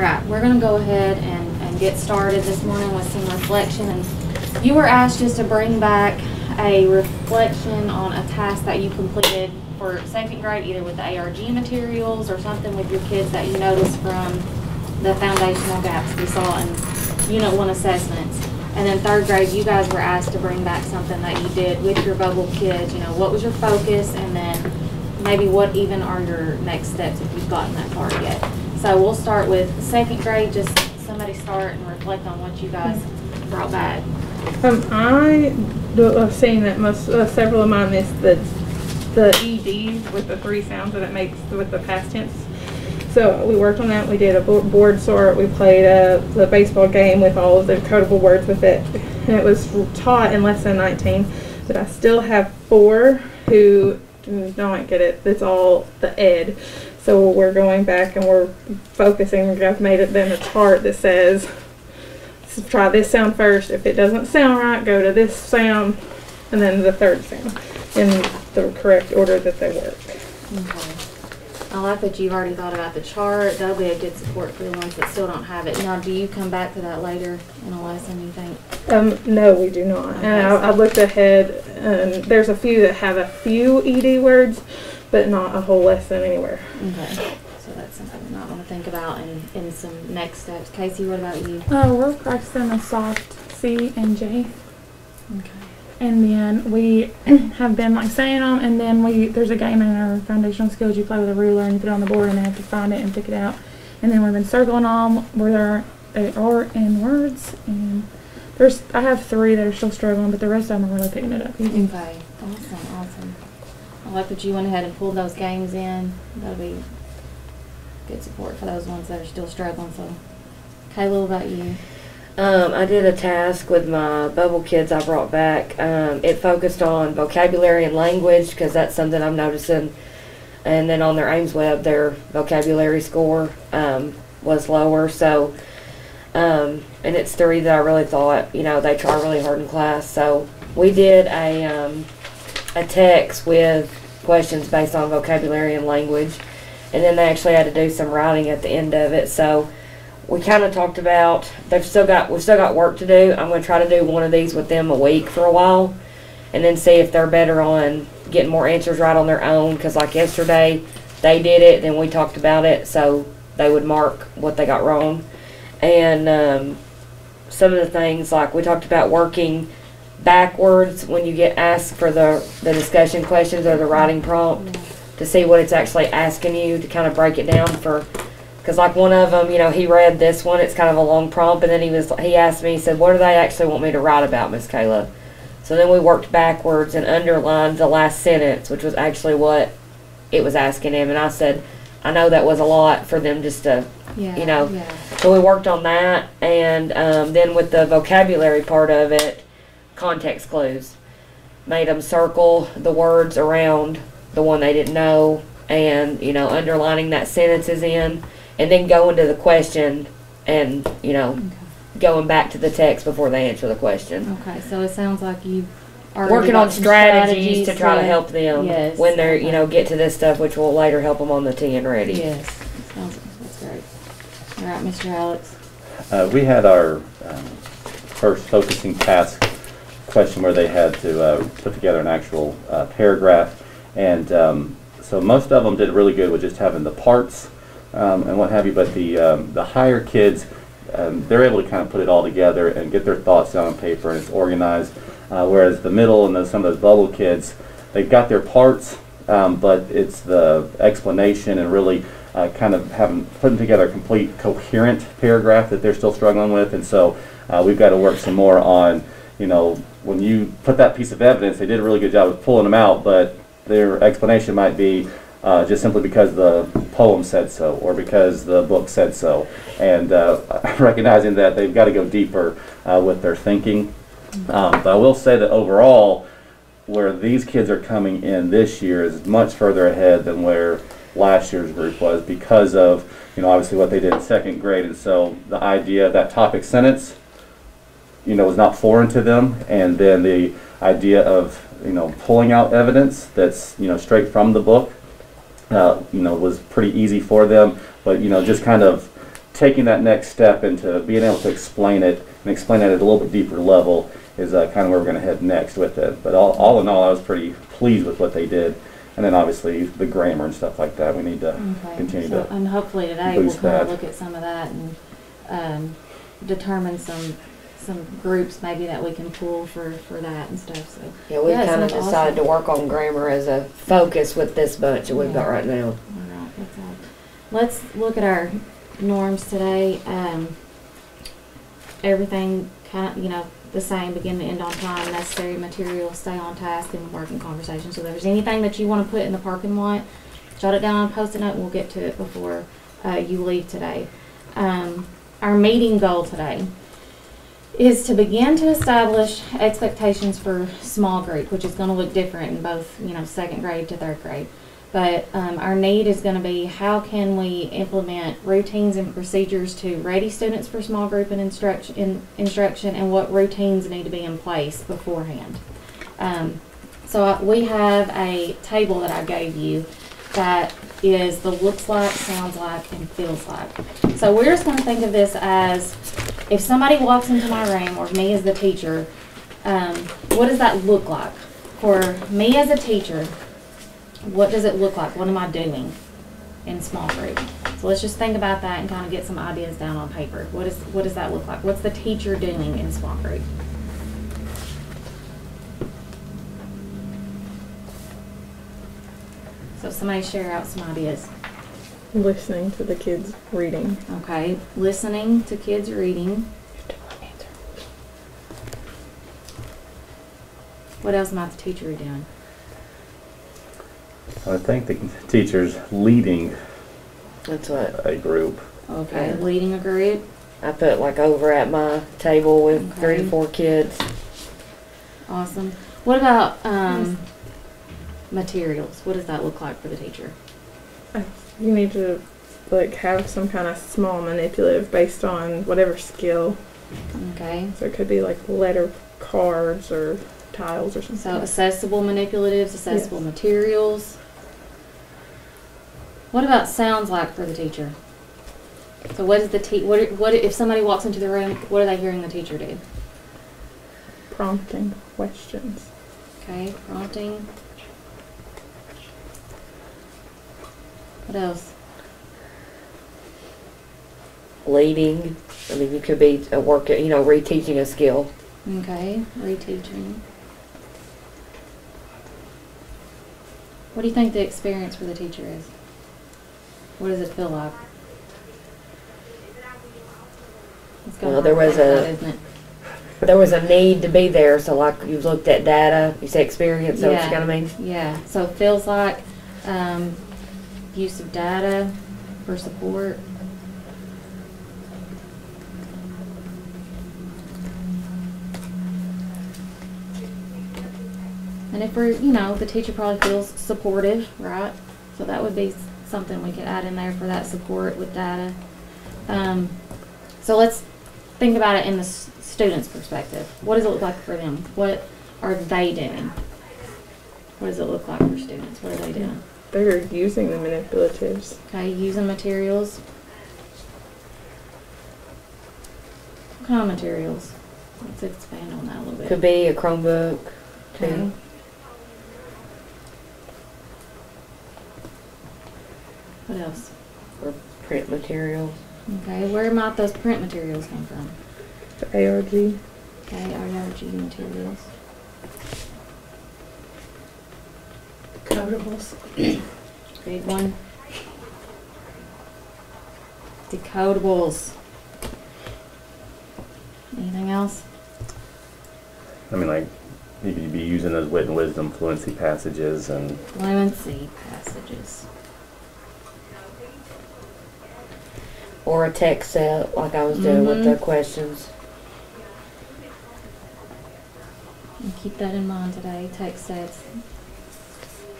right, we're gonna go ahead and, and get started this morning with some reflection. And you were asked just to bring back a reflection on a task that you completed for second grade, either with the ARG materials or something with your kids that you noticed from the foundational gaps we saw in unit one assessments. And then third grade, you guys were asked to bring back something that you did with your bubble kids, you know, what was your focus? And then maybe what even are your next steps if you've gotten that far yet. So we'll start with second grade, just somebody start and reflect on what you guys brought back. Um, I've seen that most, uh, several of mine missed the, the ED with the three sounds that it makes with the past tense. So we worked on that. We did a board sort. We played a, the baseball game with all of the codable words with it, and it was taught in lesson 19. But I still have four who do not get it. It's all the ed. So we're going back and we're focusing. I've made it then a chart that says try this sound first. If it doesn't sound right, go to this sound and then the third sound in the correct order that they work. Okay. I like that you've already thought about the chart. That'll be a good support for the ones that still don't have it. Now, do you come back to that later in a lesson, you think? Um, no, we do not. And I, I looked ahead and there's a few that have a few ED words, but not a whole lesson anywhere. Okay. So that's something we might want to think about in, in some next steps. Casey, what about you? Uh, we're practicing a soft C and J, Okay. and then we have been like saying them, and then we there's a game in our foundational skills. You play with a ruler and you put it on the board, and they have to find it and pick it out. And then we've been circling them where there they are in words, and there's I have three that are still struggling, but the rest of them are really picking it up easy. Okay. Awesome. Awesome. I like that you went ahead and pulled those games in. That'll be good support for those ones that are still struggling. So, Kayla, about you? Um, I did a task with my bubble kids I brought back. Um, it focused on vocabulary and language because that's something I'm noticing. And then on their aimsweb, their vocabulary score um, was lower. So, um, and it's three that I really thought, you know, they try really hard in class. So we did a, um, a text with questions based on vocabulary and language. And then they actually had to do some writing at the end of it. So, we kind of talked about they've still got we've still got work to do. I'm going to try to do one of these with them a week for a while, and then see if they're better on getting more answers right on their own. Because like yesterday, they did it, then we talked about it, so they would mark what they got wrong, and um, some of the things like we talked about working backwards when you get asked for the the discussion questions or the writing prompt to see what it's actually asking you to kind of break it down for because like one of them, you know, he read this one. It's kind of a long prompt, and then he was he asked me, he said, "What do they actually want me to write about, Miss Kayla?" So then we worked backwards and underlined the last sentence, which was actually what it was asking him. And I said, "I know that was a lot for them just to." Yeah. You know, Yeah. So we worked on that, and um, then with the vocabulary part of it, context clues, made them circle the words around the one they didn't know, and you know, underlining that sentences in and then go into the question and you know Okay. going back to the text before they answer the question Okay. So it sounds like you are working on strategies, to try to help them Yes, when they're you know get to this stuff which will later help them on the TNReady Yes. Sounds, that's great. All right, Mr. Alex. Uh, we had our um, first focusing task question where they had to uh, put together an actual uh, paragraph. And um, so most of them did really good with just having the parts um, and what have you. But the, um, the higher kids, um, they're able to kind of put it all together and get their thoughts down on paper and it's organized. Uh, whereas the middle and those, some of those bubble kids, they've got their parts, um, but it's the explanation and really uh, kind of having putting together a complete coherent paragraph that they're still struggling with. And so uh, we've got to work some more on, you know, when you put that piece of evidence, they did a really good job of pulling them out, but their explanation might be uh, just simply because the poem said so or because the book said so. And uh, recognizing that they've got to go deeper uh, with their thinking. Um, but I will say that overall, where these kids are coming in this year is much further ahead than where last year's group was because of, you know, obviously what they did in second grade. And so the idea of that topic sentence, you know, was not foreign to them. And then the idea of, you know, pulling out evidence that's, you know, straight from the book, uh, you know, was pretty easy for them. But, you know, just kind of taking that next step into being able to explain it and explain it at a little bit deeper level is uh, kind of where we're going to head next with it. But all, all in all, I was pretty pleased with what they did. And then obviously the grammar and stuff like that, we need to Okay, continue so, to. and hopefully today we'll kind of look at some of that and, um, determine some, some groups maybe that we can pull for, for that and stuff, so. Yeah, we Yeah, kind of decided to work on grammar as a focus with this bunch that we've got right now. All right, that's all. Let's look at our norms today. Um, everything kind of, you know, the same, begin to end on time, necessary material, stay on task, and working conversation. So if there's anything that you want to put in the parking lot, jot it down on a post-it note, and we'll get to it before, uh, you leave today. Um, our meeting goal today is to begin to establish expectations for small group, which is gonna look different in both, you know, second grade to third grade. But um, our need is going to be how can we implement routines and procedures to ready students for small group and instruction, in, instruction and what routines need to be in place beforehand. Um, so I- we have a table that I gave you that is the looks like, sounds like, and feels like. So we're just going to think of this as if somebody walks into my room or me as the teacher, um, what does that look like? For me as a teacher, what does it look like? What am I doing in small group? So let's just think about that and kind of get some ideas down on paper. What is what does that look like? What's the teacher doing in small group? So somebody share out some ideas. Listening to the kids reading. Okay, listening to kids reading. What else might the teacher be doing? I think the teacher's leading That's what a group. Okay, Yeah. leading a group. I put like over at my table with three to four kids. Awesome. What about um, materials? What does that look like for the teacher? You need to like have some kind of small manipulative based on whatever skill. Okay. So it could be like letter cards or tiles or something. So accessible manipulatives, accessible materials. What about sounds like for the teacher? So what is the te- what what if somebody walks into the room, what are they hearing the teacher do? Prompting questions. Okay, prompting. What else? Leading. I mean, you could be a work, you know, reteaching a skill. Okay, reteaching. What do you think the experience for the teacher is? What does it feel like? Well, there was a- There was a need to be there, so like you've looked at data, you say experience, so Yeah. it's gonna mean. Yeah, so it feels like, um, use of data for support. And if we're, you know, the teacher probably feels supportive, right? So that would be something we could add in there for that support with data. Um, so let's think about it in the student's perspective. What does it look like for them? What are they doing? What does it look like for students? What are they doing? They're using the manipulatives. Okay, using materials. What kind of materials? Let's expand on that a little bit. Could be a Chromebook, Okay. too. What else? or print materials. Okay, where might those print materials come from? The ARG. Okay, ARG materials. Codables. Big one. Decodables. Anything else? I mean, like, you could be using those wit and wisdom fluency passages and Fluency passages. Or a text set, like I was doing with the Mhm. questions. And keep that in mind today. Text sets.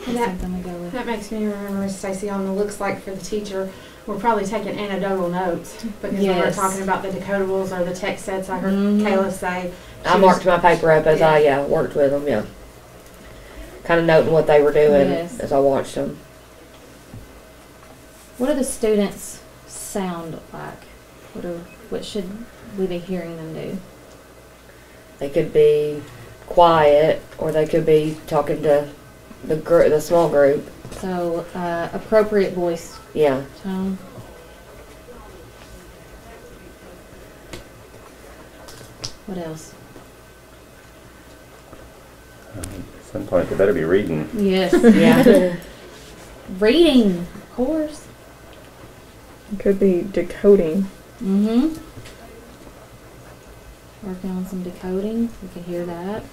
And that, something to go with. that makes me remember, Stacy, on the looks like for the teacher, we're probably taking anecdotal notes because we were Yes. talking about the decodables or the text sets. I heard Mhm. Kayla say. I marked my paper up as I, yeah, worked with them, yeah. Kind of noting what they were doing Yes. as I watched them. What do the students sound like? What are, what should we be hearing them do? They could be quiet, or they could be talking to the gr- the small group. So, uh, appropriate voice Yeah. tone. What else? At some point, they better be reading. Yes. Yeah. Reading, of course. It Could be decoding. Mm-hmm. Working on some decoding. We can hear that.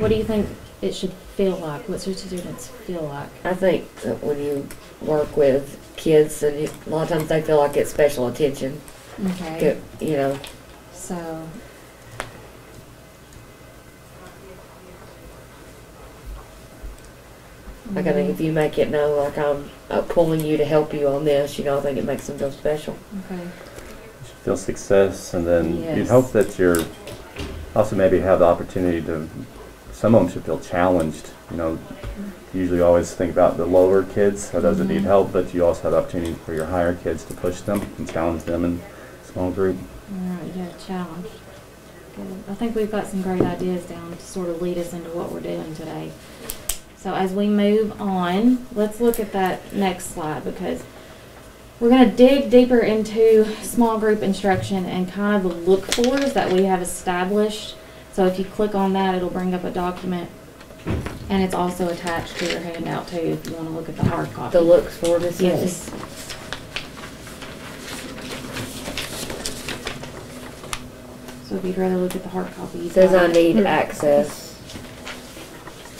What do you think it should feel like? What should students feel like? I think that when you work with kids, and you, a lot of times they feel like it's special attention. Okay. Get, you know, So. like I think if you make it know, like I'm uh, pulling you to help you on this, you know, I think it makes them feel special. Okay. You should feel success, and then you'd hope that you're also maybe have the opportunity to. Some of them should feel challenged. You know, usually always think about the lower kids that need Mhm. help, but you also have the opportunity for your higher kids to push them and challenge them in small group. All right, yeah, challenge. Good. I think we've got some great ideas down to sort of lead us into what we're doing today. So as we move on, let's look at that next slide because we're going to dig deeper into small group instruction and kind of the look fors that we have established. So if you click on that, it'll bring up a document and it's also attached to your handout too if you want to look at the hard copy. The looks for this. Yes. So if you'd rather look at the hard copy. you've Says got I it. need access.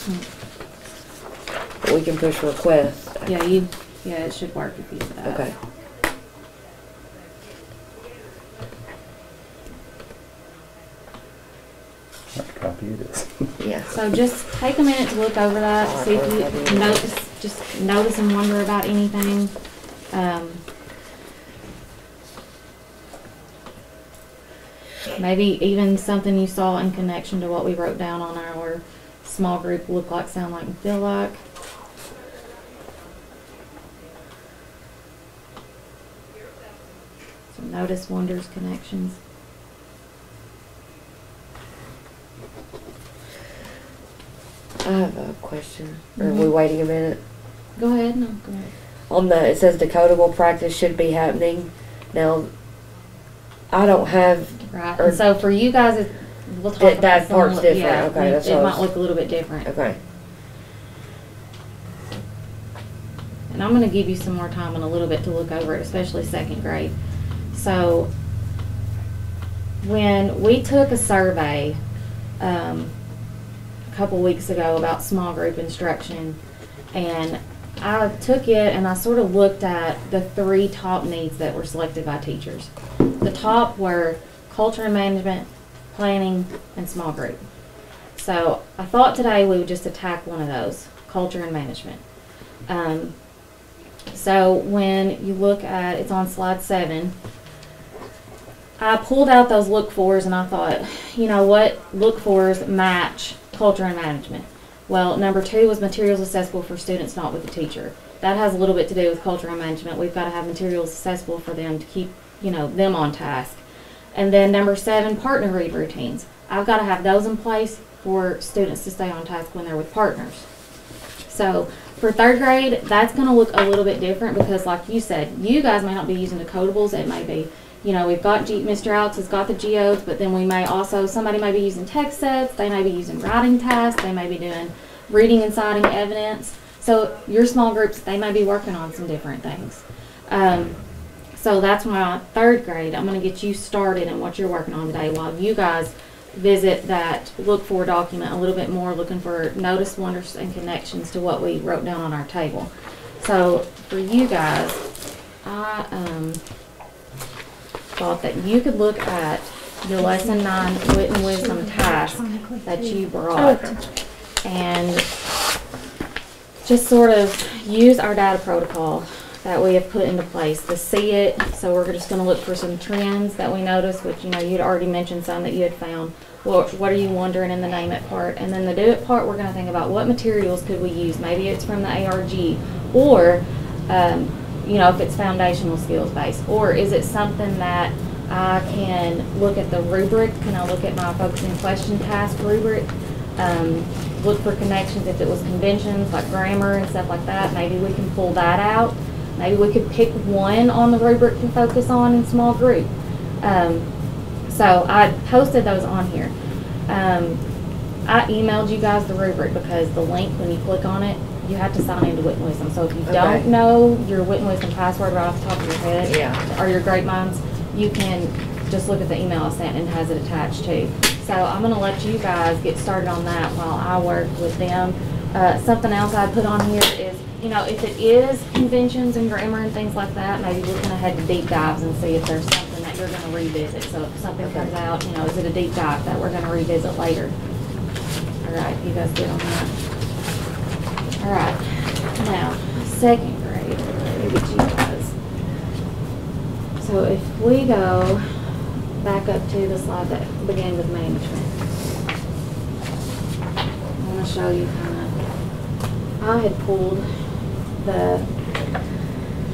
Hmm. But we can push request. Yeah, you, yeah, it should work if you do that. Okay. Hard copy it is. Yeah. So just take a minute to look over that, see if you notice, just notice and wonder about anything. Um, maybe even something you saw in connection to what we wrote down on our small group look like, sound like, and feel like. So notice, wonders, connections. I have a question. Are we Mhm. waiting a minute? Go ahead, no, go ahead. On the, it says decodable practice should be happening. Now, I don't have, Right, Or- and so for you guys, it, we'll talk That- about that some part's different. yeah, Okay, it- that's It what I might was- look a little bit different, okay. and I'm gonna give you some more time in a little bit to look over it, especially second grade. So, when we took a survey, um, couple weeks ago about small group instruction, and I took it and I sort of looked at the three top needs that were selected by teachers. The top were culture and management, planning, and small group. So I thought today we would just attack one of those, culture and management. Um, so when you look at, it's on slide seven, I pulled out those look fors and I thought, you know what, look fors match culture and management. Well, number two was materials accessible for students not with the teacher. That has a little bit to do with culture and management. We've got to have materials accessible for them to keep, you know, them on task. And then number seven, partner read routines. I've got to have those in place for students to stay on task when they're with partners. So for third grade, that's going to look a little bit different because, like you said, you guys may not be using decodables. It may be, you know, we've got G- Mr. Alex has got the geodes, but then we may also somebody may be using text sets. They may be using writing tasks. They may be doing reading and citing evidence. So your small groups, they may be working on some different things. Um, so that's my third grade, I'm going to get you started in what you're working on today while you guys visit that look for document a little bit more, looking for notice, wonders, and connections to what we wrote down on our table. So for you guys, I um, thought that you could look at your lesson nine wit and wisdom task that you brought and just sort of use our data protocol that we have put into place to see it. So we're just going to look for some trends that we noticed, which you know you'd already mentioned some that you had found. What what are you wondering in the name it part, and then the do it part, we're going to think about what materials could we use. Maybe it's from the ARG, or um, you know, if it's foundational skills based? Or is it something that I can look at the rubric, can I look at my focusing question task rubric? Um, look for connections, if it was conventions like grammar and stuff like that, maybe we can pull that out. Maybe we could pick one on the rubric to focus on in small group. Um, so I posted those on here. Um, I emailed you guys the rubric because the link, when you click on it, you have to sign into Wit and Wisdom. So if you Okay. don't know your Wit and Wisdom password right off the top of your head, Yeah. or your Great Minds, you can just look at the email I sent and it has it attached too. So I'm gonna let you guys get started on that while I work with them. Uh, something else I put on here is, you know, if it is conventions and grammar and things like that, maybe looking ahead to head to deep dives and see if there's something that you're gonna revisit. So if something Okay. comes out, you know, is it a deep dive that we're gonna revisit later? All right, you guys get on that? All right, now, second grade, me get you guys. So if we go back up to the slide that began with management. I'm gonna show you kind of, I had pulled the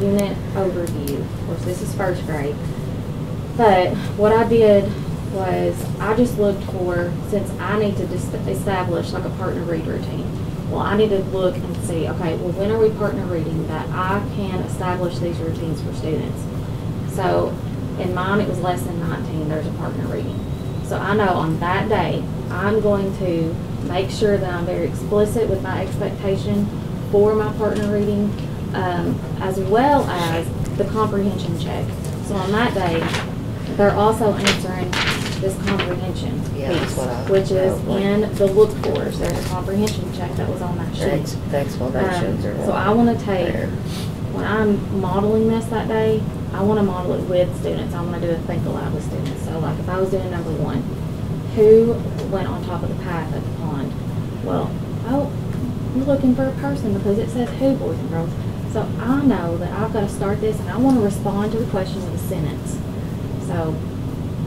unit overview. Of course, this is first grade. But what I did was I just looked for, since I need to establish like a partner read routine. Well, I need to look and see, okay, well, when are we partner reading that I can establish these routines for students? So in mine, it was lesson 19, there's a partner reading. So I know on that day, I'm going to make sure that I'm very explicit with my expectation for my partner reading, um, as well as the comprehension check. So on that day, they're also answering this comprehension Yeah, that's piece, what I- which is in the look fors. There's a comprehension check that was on that sheet. Ex- the explanations Um, are. So I wanna take, there. when I'm modeling this that day, I wanna model it with students. I wanna do a think aloud with students. So like if I was doing number one, who went on top of the path at the pond? Well, oh, you're looking for a person because it says who, boys and girls. So I know that I've gotta start this and I wanna respond to the question with a sentence. So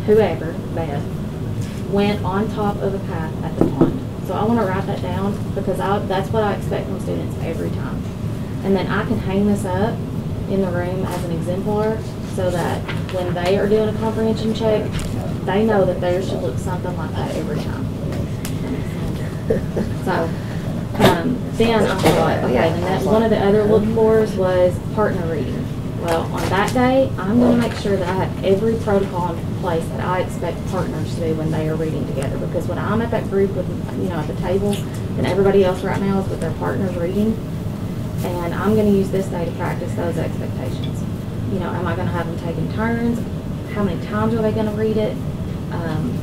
whoever, Beth, went on top of the path at the pond. So I wanna write that down because I, that's what I expect from students every time. And then I can hang this up in the room as an exemplar so that when they are doing a comprehension check, they know that theirs should look something like that every time. So, um, then I thought, okay, then that, one of the other look fors was partner reading. That day, I'm gonna make sure that I have every protocol in place that I expect partners to do when they are reading together. Because when I'm at that group with, you know, at the table, and everybody else right now is with their partners reading, and I'm gonna use this day to practice those expectations. You know, am I gonna have them taking turns? How many times are they gonna read it? Um,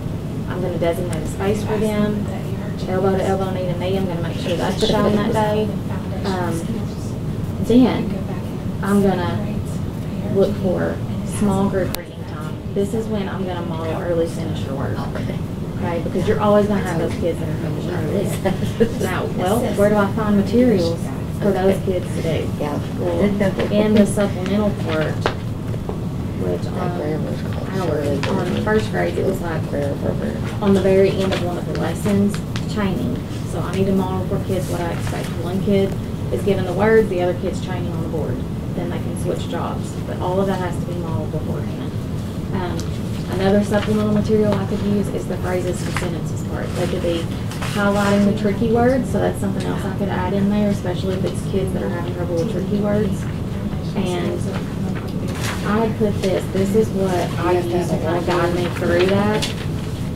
I'm gonna designate a space for them, elbow to elbow, knee to knee, I'm gonna make sure that's shown that day. Um, then, I'm gonna look for small group reading time. This is when I'm gonna model early finisher work. Okay, because you're always gonna have those kids that are finished early. Now, well, where do I find materials for those kids to do? Yeah. Well, in the supplemental part, which That um, on first grade, it was like on the very end of one of the lessons, chaining. So I need to model for kids what I expect. One kid is given the words, the other kid's chaining on the board. Then they can switch jobs, but all of that has to be modeled beforehand. Um, another supplemental material I could use is the phrases and sentences part. They could be highlighting the tricky words, so that's something else I could add in there, especially if it's kids that are having trouble with tricky words. And I put this, this is what I use to kind of guide me through that,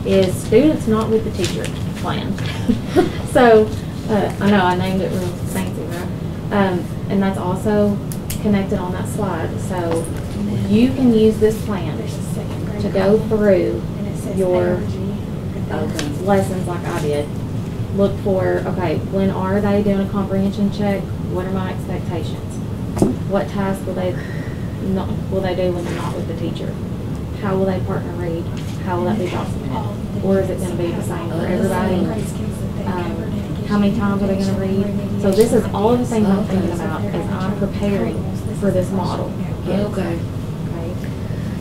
is students not with the teacher plan. So, uh, I know I named it real fancy, right? Um, and that's also connected on that slide, so you can use this plan to go through your lessons like I did. Look for, okay, when are they doing a comprehension check? What are my expectations? What tasks will they not, will they do when they're not with the teacher? How will they partner read? How will that be documented? Or is it gonna be the same for everybody? Um, how many times are they gonna read? So this is all of the things I'm thinking about as I'm preparing for this model. Okay. Okay?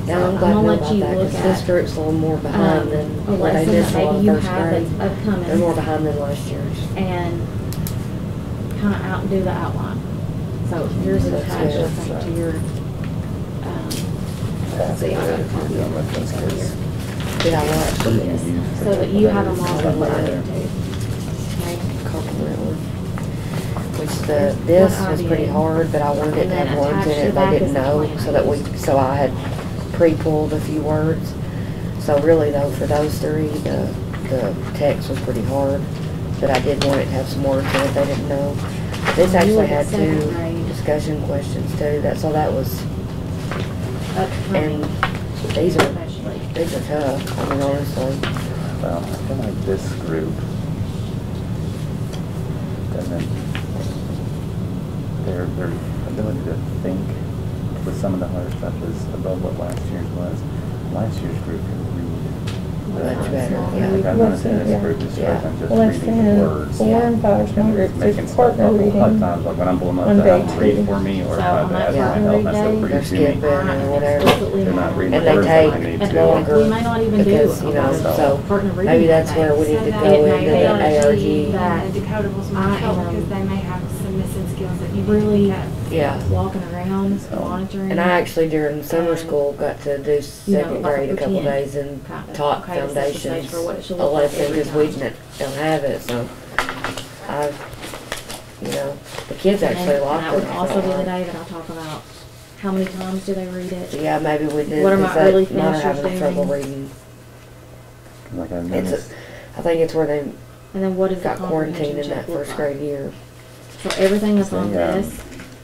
Yeah, I'm glad to know let about you that, look because this at, group's a little more um, behind than a what I did saw in you first have grade. that's upcoming. They're more behind than last year's. and kind of outdo the outline. So yours is That's attached, good. I think, to your, um, see, I got a that of doing with it those right kids. here. Did I what? Yes, so that you have them all Stuff like divided that. too. Okay? compliment. Which the, this was pretty did. hard, but I wanted it to have words in it the they didn't know, so that we, so I had pre-pulled a few words. So really though, for those three, the, the text was pretty hard, but I did want it to have some words in it they didn't know. This You actually look had second two grade. discussion questions too, that, so that was, Upcoming, and these are, especially. these are tough, I mean, honestly. Well, I feel like this group doesn't, their, their ability to think with some of the harder stuff is above what last year's was. Last year's group. Much better, Like, yeah. I'm Less than- yeah. Yeah. Less than four and five small Making it's partner up. A lot of reading. times, like when I'm pulling up on to have page read two. for me, or So if I on have to that ask my partner help, read I still day, They're to me. skipping or whatever. Explicitly They're not reading And the they words that take need And to. longer. we may not even do because, you know, so Maybe that's where we need to go that it into the be ARG. that the decodables I might help am because they may have some missing skills that you really- need to pick up. Yeah. walking around, So- monitoring. And I actually during summer And, school got to do you know, second grade a couple pretend days and kind of, taught okay, this is the stage foundations for what it should a look like lesson because we time. didn't, don't have it, so I've, you know, the kids And actually then liked That it. would also be the like. day that I talk about how many times do they read it? Yeah, maybe we did, What are my early they might finishers having trouble reading. Like I It's, a- I think it's where they And then what is the got quarantined in that first like? grade year. So everything that's on Yeah. this,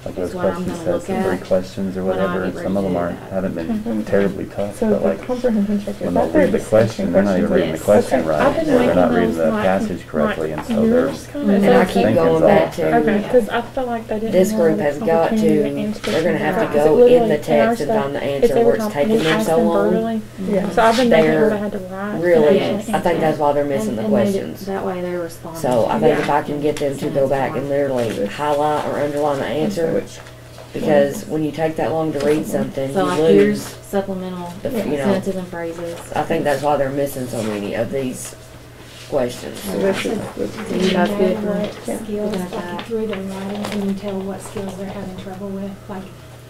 like those what I'm questions gonna says, look the three at questions or when I whatever, and some of them aren't, do that. haven't been terribly tough, So but the like, comprehension check is when they'll their read the question, they're not even reading the Yes. question Okay, right, I've been or they're making not reading those the like- passage correctly, and so they're, yours kinda, And I it's keep like- going back to- Okay, because I feel like they didn't. This group has got to, they're gonna have to go in the text and find the answer every where it's taking them so long. Yeah. So I've been making They're where they had to write. Really, Yes. I think that's why they're missing and, the and they- questions. that way they're responding. So I think if I can get them to go back and literally highlight or underline the answer, Which- because when you take that long to read something, So you like here's lose. supplemental the- you know, sentences and phrases. I think that's why they're missing so many of these questions. So this is, So you guys good What Yeah. skills, Looking at that. like through their writing, can you tell what skills they're having trouble with? Like,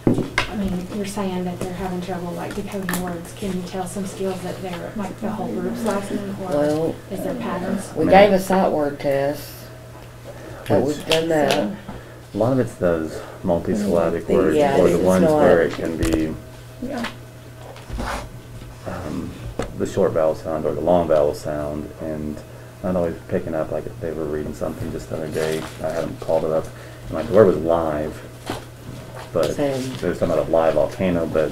I mean, you're saying that they're having trouble like decoding words. Can you tell some skills that they're, like the whole group's lacking? Or Well, is there patterns? we gave a sight word test, but we've done that. A lot of it's those multisyllabic The- words, yeah, or the ones not- where it can be, yeah. um, the short vowel sound or the long vowel sound, and not always picking up, like they were reading something just the other day, I had them called it up, and like the word was live, but Same. they were talking about a live volcano, but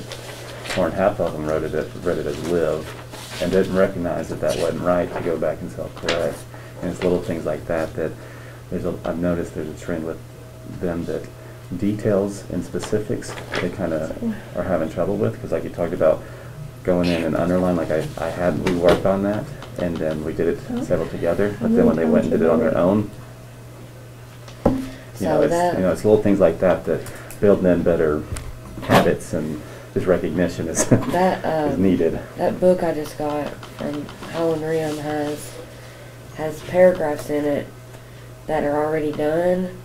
more than half of them wrote it, as- read it as live, and didn't recognize that that wasn't right to go back and self-correct. And it's little things like that that, there's a, I've noticed there's a trend with them that details and specifics, they kind of are having trouble with, because like you talked about going in and underline, like I, I had, we worked on that, and then we did it several together, but then when they went and did it on their own, you know, it's, you know, it's little things like that that building in better habits and just recognition is, That, is uh, needed. that book I just got from Highland Rim has, has paragraphs in it that are already done,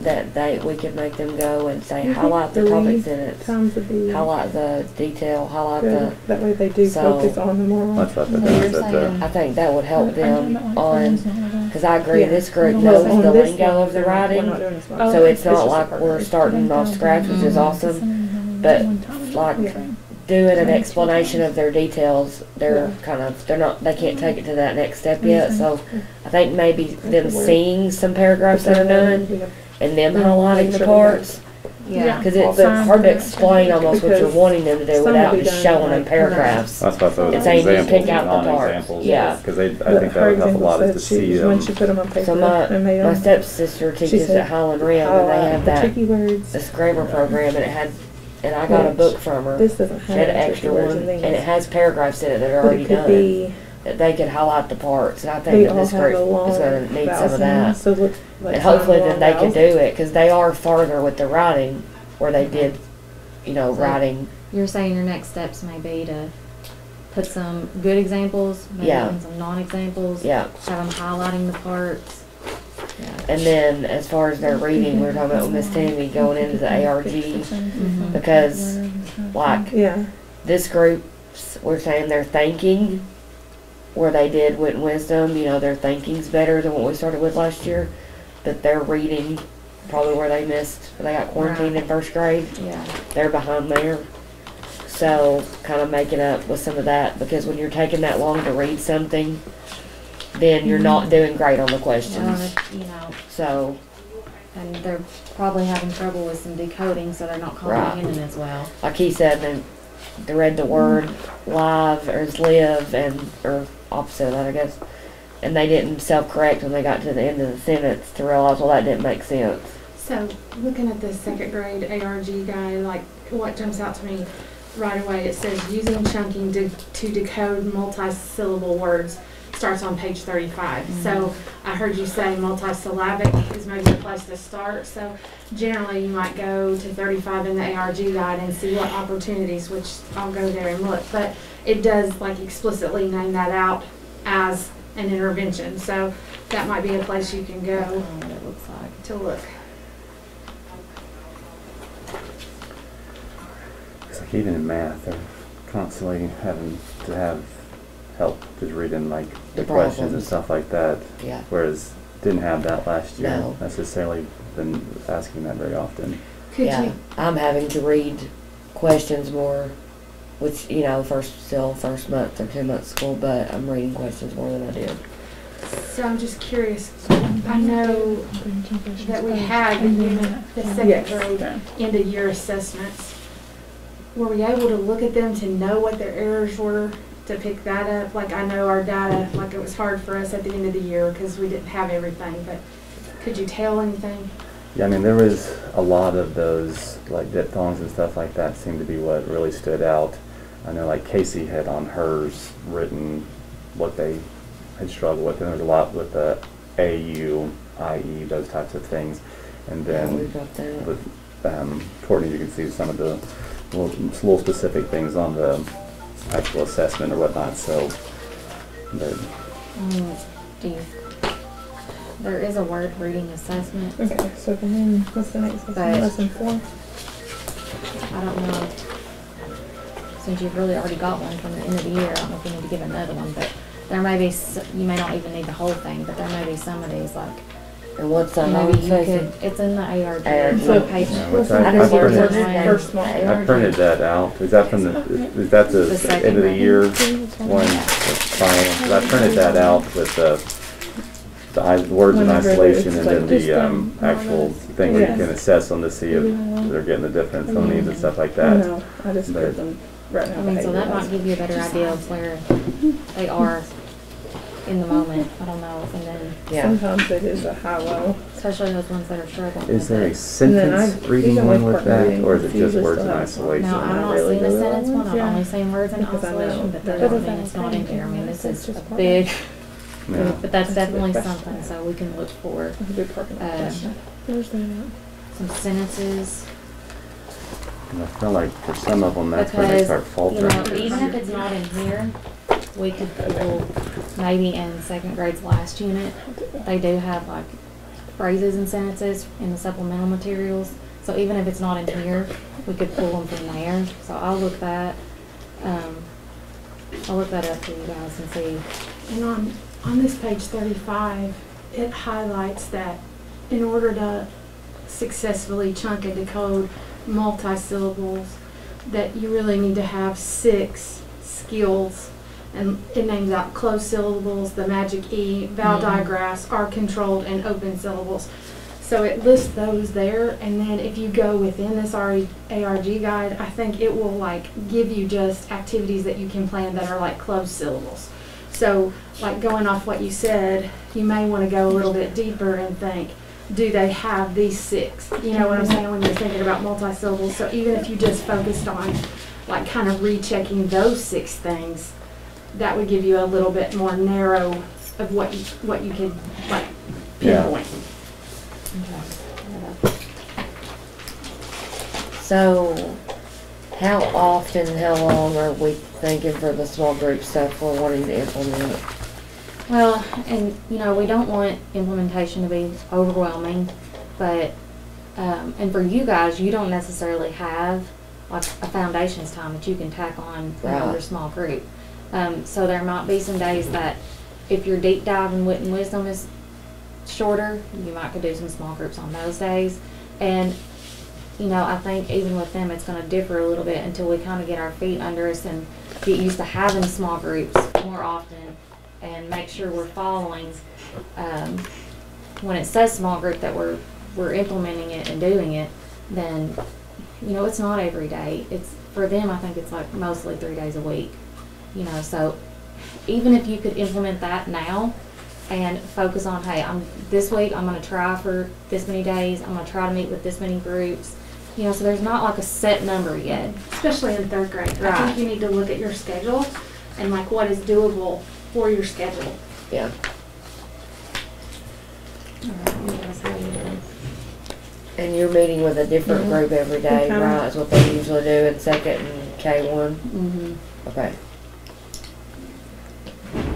that they, we could make them go and say, You think highlight the three topic sentence, Times would be highlight the detail, highlight the. That way they do so- focus on the more. That's what the So you're that, saying- I think that would help them on, cause I agree, Yeah. this group knows on the this lingo one, of the we're not- we're writing. not doing this one. So it's It's not just like a we're starting off scratch, which is awesome, but like doing an explanation of their details, they're kind of, they're not, they can't take it to that next step yet, so I think maybe them seeing some paragraphs that are done We have- and them highlighting the sure we got- parts, Yeah. cause All it's this. hard to explain almost what you're Because wanting them to do some without will be just done showing them like- paragraphs. that's what those It's saying to examples, pick out the parts. non-examples. Yeah. Because they, I But think her that would help a example lot is said to she- see When them. she put them on paper So my, and made my them. stepsister teaches said, at Highland Rim and they have the that, tricky words. this grammar program and it had, and I got a book from her. This doesn't She have had an any extra tricky words one and and things. it has paragraphs in it that are But already it could done. be, That they could highlight the parts and I they think that all this have group a long is gonna need some of that. so it like. And hopefully long then they can do it, cause they are farther with the writing, where they did, you know, So- writing, You're saying your next steps may be to put some good examples, maybe Yeah. even some non-examples. yeah. Have them highlighting the parts. And then as far as their reading, we were talking about with Miss Tammy going into the ARG Mhm. because like Yeah. this group, we're saying their thinking, where they did wit and wisdom, you know, their thinking's better than what we started with last year. But their reading, probably where they missed, they got quarantined in first grade, Yeah. they're behind there. So kind of making up with some of that because when you're taking that long to read something, then you're not mm-hmm. doing great on the questions. you know, So and they're probably having trouble with some decoding, so they're not Right. comprehending as well. like he said, they, they read the word mm-hmm. live or live and or opposite of that, I guess. And they didn't self-correct when they got to the end of the sentence to realize, well, that didn't make sense. So, looking at the second grade ARG guide, like, what jumps out to me right away, it says using chunking to, to decode multi-syllable words starts on page thirty-five. Mm-hmm. So, I heard you say multisyllabic is maybe the place to start, so generally you might go to thirty-five in the ARG guide and see what opportunities, which I'll go there and look, but it does like explicitly name that out as an intervention, so that might be a place you can go what it looks like. to look. It's like even in math, they're constantly having to have help just reading like the, The questions and stuff like that. Yeah. Whereas didn't have that last year No. necessarily. Been asking that very often. Could yeah, you I'm having to read questions more, which you know, first still first month or two months school, but I'm reading questions more than I did. So I'm just curious, I know that we had the second Yes. grade end of year assessments. Were we able to look at them to know what their errors were, to pick that up? Like I know our data, like it was hard for us at the end of the year because we didn't have everything, but could you tell anything? Yeah, I mean there was a lot of those like diphthongs and stuff like that seemed to be what really stood out. I know like Casey had on hers written what they had struggled with, and there was a lot with the AU, IE, those types of things. And Yeah, we then got that. with um, Courtney, you can see some of the little, little specific things on the actual assessment or whatnot. So, but Mm, do you, there is a word reading assessment. Okay, so then what's the next But- lesson? Lesson four? I don't know. Since you've really already got one from the end of the year, I don't know if you need to give another one, but there may be, s- you may not even need the whole thing, but there may be some of these, like, And what's that? maybe you on could, it's in the ARG, ARG. it's on page. Yeah, what's that? this I printed- the First one. I printed that out. Is that from the? Is that the, The second end of the one? year one? That's fine. 'Cause I printed that out with the the i- words in Whenever isolation it's and like then just, the um, actual thing where you Yes. can assess them to see if they're getting the different phonemes and stuff like that. No, I just But- put them right now. I mean, so that might give you a better idea of where they are in the moment, I don't know, and then, Yeah. Sometimes it is a high-low. especially those ones that are struggling Is with there a it. sentence I- reading even one with with that, reading, or is it it's just usually words in still has isolation? No, I I've not really seen a do sentence one, one, I'm yeah. only seen words in Because I know isolation, but that that doesn't doesn't mean it's not in here, I mean, this is just a big, Yeah. but that's That's a good definitely question. something, so we can look for That's a good parking lot Uh, question. That some sentences. And I feel like for some of them, that's where they Because, start You faltering. know, even if it's not in here, we could pull, maybe in second grade's last unit, they do have like phrases and sentences in the supplemental materials. So even if it's not in here, we could pull them from there. So I'll look that, um, I'll look that up for you guys and see. And on, on this page thirty-five, it highlights that in order to successfully chunk and decode multi-syllables, that you really need to have six skills. And it names out closed syllables, the magic E, vowel Mhm. digraphs, r-controlled, and open syllables. So it lists those there, and then if you go within this ARG guide, I think it will like give you just activities that you can plan that are like closed syllables. So, like going off what you said, you may want to go a little bit deeper and think, do they have these six? You know what I'm saying when you're thinking about multi-syllables. So even if you just focused on like kind of rechecking those six things, that would give you a little bit more narrow of what you, what you could like Yeah. pinpoint. So, how often, how long are we thinking for the small group stuff we're wanting to implement? Well, and, you know, we don't want implementation to be overwhelming, but, um, and for you guys, you don't necessarily have like a foundations time that you can tack on, you know, your small group. Um, so there might be some days that if your deep dive in Wit and Wisdom is shorter, you might could do some small groups on those days. And, you know, I think even with them, it's gonna differ a little bit until we kinda get our feet under us and get used to having small groups more often and make sure we're following, um, when it says small group that we're, we're implementing it and doing it, then, you know, it's not every day. It's, for them, I think it's like mostly three days a week, you know, so even if you could implement that now and focus on, hey, I'm, this week, I'm gonna try for this many days, I'm gonna try to meet with this many groups, you know, so there's not like a set number yet. especially in third grade. I think you need to look at your schedule and like what is doable for your schedule. Yeah. And you're meeting with a different Mhm. group every day, Okay. right? Is what they usually do in second and K one. Mm-hmm. Okay.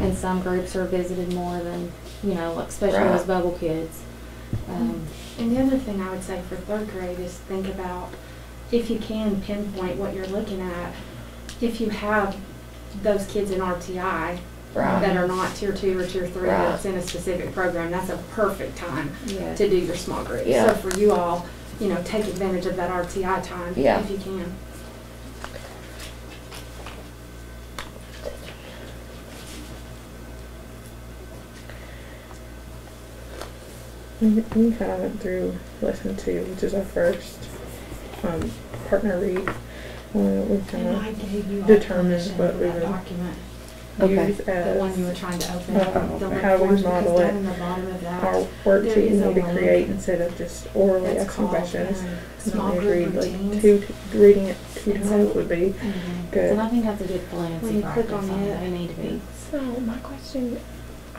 And some groups are visited more than, you know, like especially Right. those bubble kids. Um, And the other thing I would say for third grade is think about if you can pinpoint what you're looking at. If you have those kids in RTI Right. that are not tier two or tier three, Right. that's in a specific program, that's a perfect time yeah. to do your small groups. Yeah. So for you all, you know, take advantage of that RTI time Yeah. if you can. We we kind of went through lesson two, which is our first um, partner read. Uh, we kind of gave you all determine permission what we that would document, Okay. use the one you were as trying to open. uh, The how we model it. in the bottom of that, Our There worksheet we need to create instead of just orally It's asking called, questions. Small group read like routines. two, reading it two And so- times would be Mhm. good. And I think that's a good fluency When you click on on it- it. They need to be. So my question,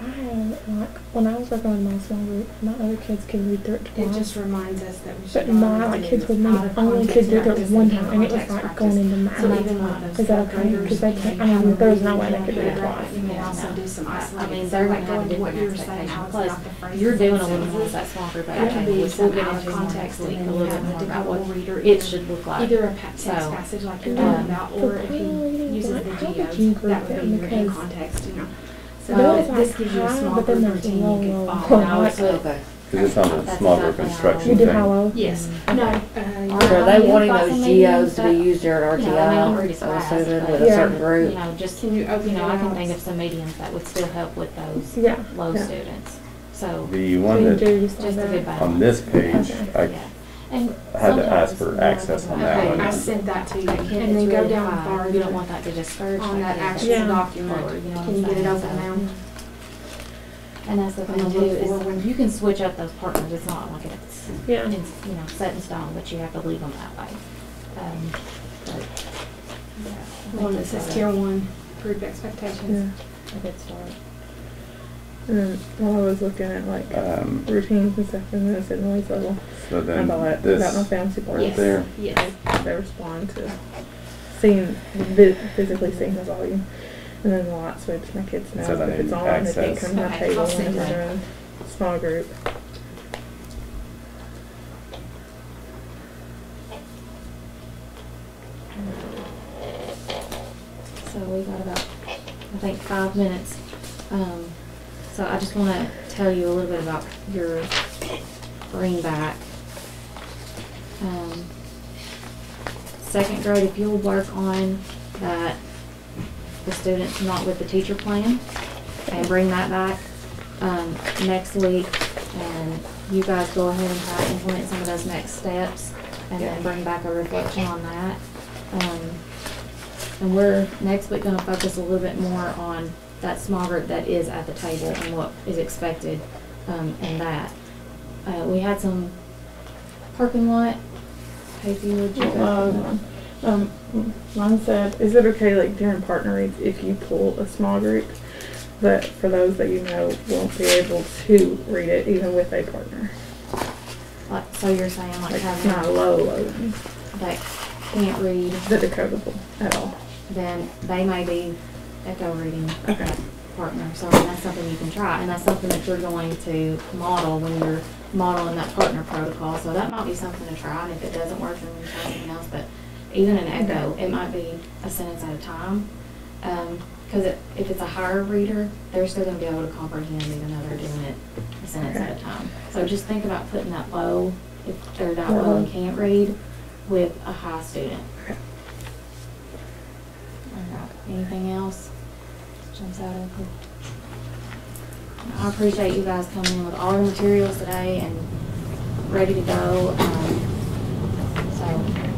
I like when I was working with my small group, my other kids could read through it It just reminds us that we should. But my always like do kids with me only context could do it one time, and it was like practice. going into math. So even with those Is that third okay? graders, 'Cause they can't- I mean, have them there's no way and they could do it paragraph, twice. You may Yeah. also do some I- I mean, they're like gonna have going a to what different you were saying, expectation. how it's Plus, not the phrases You're doing a little more with that small group There can We'll get into more context and a little bit more about what it should look like. Either a pa- text So, passage like you're um, talking about, or for if he reading, uses like, the how would you geos, group that would be your in context, you know. So Well, this- this gives you a high, small but then group there's routine you can low, follow. Now it's Okay. Because it's on the That's small group exactly how- instruction you did thing. how low? Yes, no, uh, Or- you're So are they wanting those some geos to be used during you know, they don't RTI? read as I'm fast, assuming but- with a certain group? You know, just, Can you open you know, I can think of some mediums that would still help with those Yeah. low Yeah. students. So, The So one you that do just just a good that. on this page, I Yeah. And had to ask for access on that Okay, one. I sent that to you, That and kid then that's go really down high, farther. You don't want that to discourage On that kid that's actual Yeah. document. you know Can you get it saying? open So- now? And that's the thing the too, little four is you can switch up those partners, it's not like it's, Yeah. it's, you know, set in stone, but you have to leave them that way. Um, but, yeah, I The one think that says that's tier one, group expectations. Yeah. A good start. And then while I was looking at like Um, routines and stuff, and then it said noise level. so I then thought about this my fancy part right there. Yes. They respond to seeing, physically seeing the volume. And then the light switch, my kids know So if it's on, they can't access- come to my Okay, table I'll when send we're that. doing small group. So we got about, I think, five minutes. Um, so I just wanna tell you a little bit about your bring back. Um, second grade, if you'll work on that, the students not with the teacher plan, and bring that back, um, next week. And you guys go ahead and try to implement some of those next steps, and then bring back a reflection on that. Um, and we're next week gonna focus a little bit more on that small group that is at the table and what is expected, um, in that. Uh, we had some parking lot, would you? Uh, um, mine said, is it okay like during partner reads if you pull a small group? But for those that you know won't be able to read it even with a partner. Like, so you're saying like Like it's not having, low loading, that can't read, the decodable at all. then they may be echo reading Okay. partner. So I mean, that's something you can try, and that's something that you're going to model when you're modeling that partner protocol. So that might be something to try, and if it doesn't work, then we try something else. But even an echo, it might be a sentence at a time. Um, because it if it's a higher reader, they're still going to be able to comprehend even though they're doing it a sentence at a time. So just think about putting that low, if they're that low and can't read, with a high student. Okay. Alright, Anything else out? I appreciate you guys coming in with all the materials today and ready to go. Um, So,